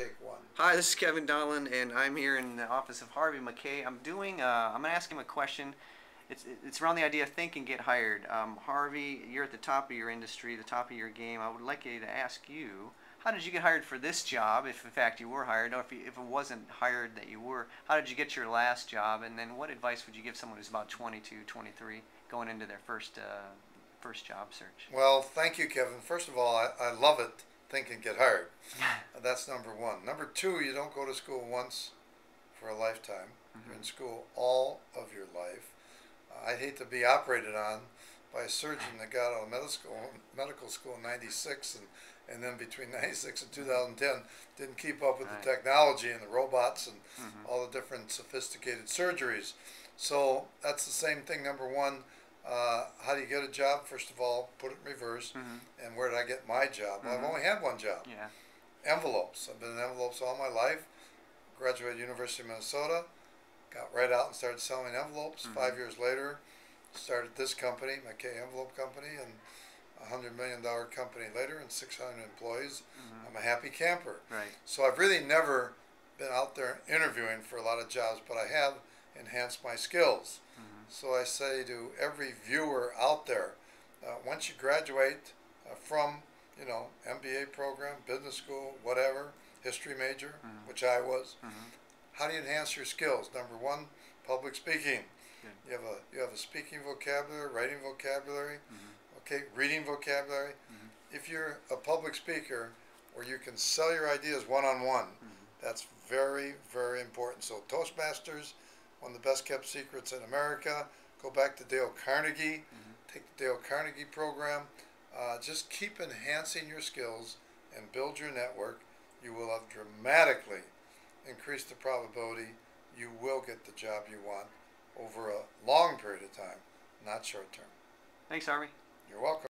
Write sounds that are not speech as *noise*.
take one. Hi, this is Kevin Donlin, and I'm here in the office of Harvey Mackay. I'm doing. Uh, I'm gonna ask him a question. It's it's around the idea of think and get hired. Um, Harvey, you're at the top of your industry, the top of your game. I would like you to ask you, how did you get hired for this job, if in fact you were hired, or if, you, if it wasn't hired that you were? How did you get your last job, and then what advice would you give someone who's about 22, 23, going into their first uh, first job search? Well, thank you, Kevin. First of all, I, I love it. Think and get hired. *laughs* That's number one. Number two, you don't go to school once for a lifetime. You're in school all of your life. Uh, I'd hate to be operated on by a surgeon that got out of medical school, medical school in '96, and, and then between *laughs* '96 and 2010 didn't keep up with Right. the technology and the robots and Mhm. all the different sophisticated surgeries. So that's the same thing. Number one, uh, how do you get a job? First of all, put it in reverse. Mhm. And where did I get my job? Well, I've only had one job Yeah. envelopes. I've been in envelopes all my life. Graduated University of Minnesota. Got right out and started selling envelopes. Mhm. Five years later, started this company, Mackay Envelope Company, and a hundred million dollar company later, and 600 employees. Mhm. I'm a happy camper. Right. So I've really never been out there interviewing for a lot of jobs, but I have enhanced my skills. Mhm. So I say to every viewer out there, uh, once you graduate uh, from, you know, MBA program, business school, whatever, history major, Mhm. which I was, Mhm. how do you enhance your skills? Number one, public speaking. Good. You have a you have a speaking vocabulary, writing vocabulary, Mhm. okay, reading vocabulary. Mhm. If you're a public speaker where you can sell your ideas one on one, that's very, very important. So Toastmasters, one of the best kept secrets in America. Go back to Dale Carnegie. Mhm. Take the Dale Carnegie program. Uh, just keep enhancing your skills and build your network. You will have dramatically increased the probability you will get the job you want over a long period of time, not short term. Thanks, Harvey. You're welcome.